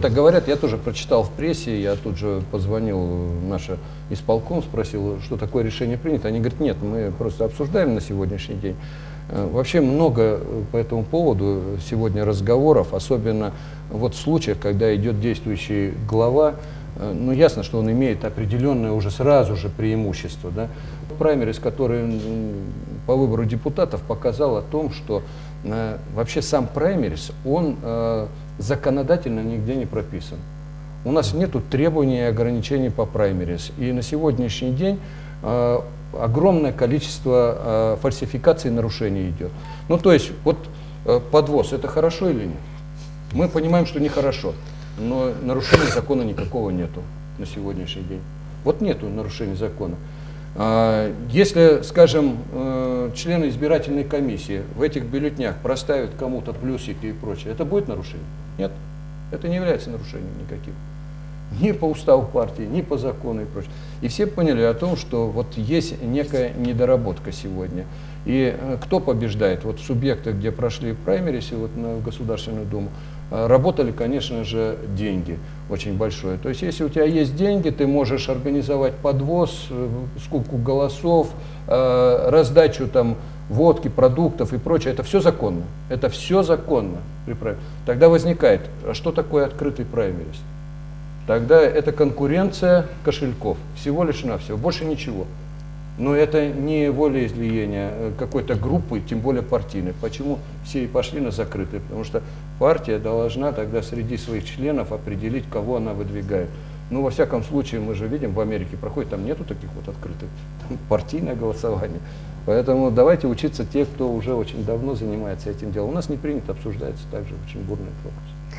Так говорят, я тоже прочитал в прессе, я тут же позвонил в наш исполком, спросил, что такое решение принято. Они говорят, нет, мы просто обсуждаем на сегодняшний день. Э, Вообще много по этому поводу сегодня разговоров, особенно вот в случаях, когда идет действующий глава, э, ну ясно, что он имеет определенное уже сразу же преимущество. Да? Праймерис, который по выбору депутатов показал о том, что э, вообще сам праймерис, он э, законодательно нигде не прописан. У нас нет требований и ограничений по праймерис. И на сегодняшний день э, огромное количество э, фальсификаций и нарушений идет. Ну, то есть, вот э, подвоз, это хорошо или нет? Мы понимаем, что нехорошо, но нарушения закона никакого нету на сегодняшний день. Вот нету нарушений закона. А, Если, скажем, э, члены избирательной комиссии в этих бюллетнях проставят кому-то плюсики и прочее, это будет нарушение? Нет, это не является нарушением никаким. Ни по уставу партии, ни по закону и прочее. И все поняли о том, что вот есть некая недоработка сегодня. И э, кто побеждает? Вот субъекты, где прошли праймерисы вот на Государственную Думу, работали, конечно же, деньги очень большое. То есть, если у тебя есть деньги, ты можешь организовать подвоз, э, скупку голосов, э, раздачу там водки, продуктов и прочее. Это все законно. Это все законно. Тогда возникает, а что такое открытый праймерис? Тогда это конкуренция кошельков. Всего лишь навсего. Больше ничего. Но это не волеизлияние э, какой-то группы, тем более партийной. Почему все и пошли на закрытые? Потому что партия должна тогда среди своих членов определить, кого она выдвигает. Ну, во всяком случае, мы же видим, в Америке проходит, там нету таких вот открытых, там партийное голосование. Поэтому давайте учиться те, кто уже очень давно занимается этим делом. У нас не принято, обсуждается также очень бурный вопрос.